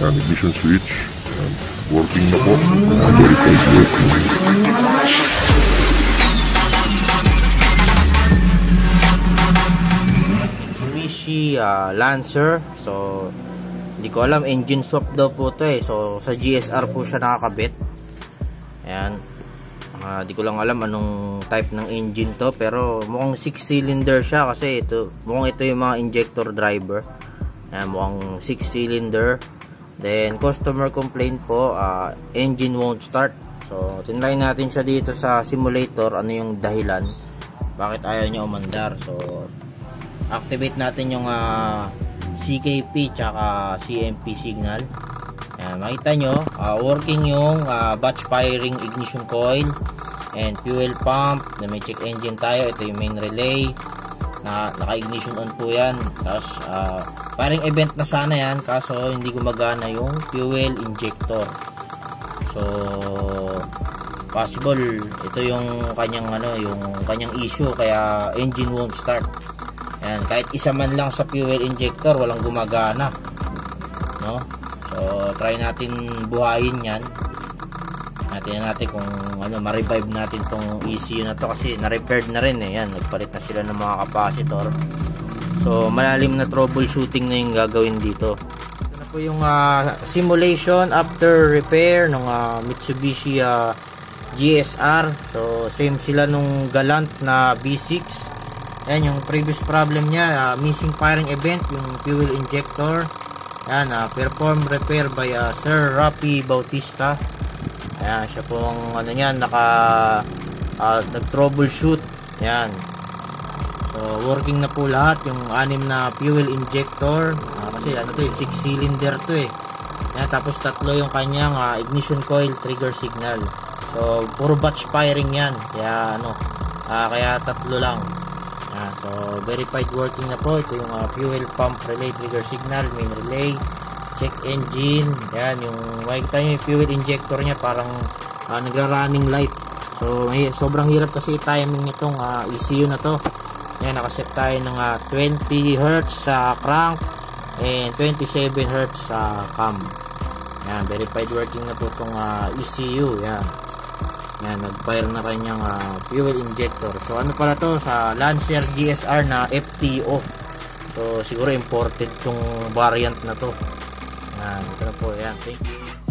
Yan, ignition switch. Yan, working na po. Yan, verified working. Mitsubishi ah, Lancer. So, hindi ko alam, engine swap daw po to eh. So, sa GSR po siya nakakabit. Ayan. Ah, di ko lang alam anong type ng engine to. Pero mukhang 6 cylinder siya kasi ito, mukhang ito yung mga injector driver. Ayan, mukhang 6 cylinder. Then, customer complaint po, ah, engine won't start. So, tinry natin siya dito sa simulator. Ano yung dahilan? Bakit ayaw niya umandar? So, activate natin yung ah, CKP tsaka CMP signal Ayan, makita nyo ah, working yung ah, batch firing ignition coil and fuel pump na may check engine tayo ito yung main relay na naka ignition on po yan tapos ah, parang event na sana yan kaso hindi gumagana yung fuel injector so possible ito yung kanyang ano yung kanyang issue kaya engine won't start Ayan, kahit isa man lang sa fuel injector, walang gumagana. No? So, try natin buhayin yan. Natin natin kung ano, ma-revive natin tong ECU na to kasi na-repaired na rin eh. Yan, nagpalit na sila ng mga capacitor. So, malalim na troubleshooting na yung gagawin dito. Ito na po yung ah, simulation after repair ng ah, Mitsubishi ah, GSR. So, same sila nung Galant na B6. Ayan, yung previous problem niya, ah, missing firing event, yung fuel injector. Ayan, ah, perform repair by ah, Sir Rapi Bautista. Ayan, siya pong ano niyan, naka ah, nag-troubleshoot. Ayan. So, working na po lahat yung anim na fuel injector. Ah, kasi ano to, 6 cylinder to eh. Ayan, tapos tatlo yung kanyang ah, ignition coil trigger signal. So, puro batch firing yan. Kaya ano, ah, kaya tatlo lang. Ah, so verified working na po ito yung uh, fuel pump relay trigger signal main relay check engine yan yung makikita nyo yung fuel injector nya parang uh, nagra-running light so may, sobrang hirap kasi timing nitong uh, ECU na to yan nakaset tayo ng uh, 20 Hz sa crank and 27 Hz sa cam yan verified working na po itong uh, ECU yan yan, nag-fire na kanyang uh, fuel injector. So, ano pala to? Sa Lancer GSR na FTO. So, siguro imported tong variant na to. Yan, ito na po. Yan, thank you.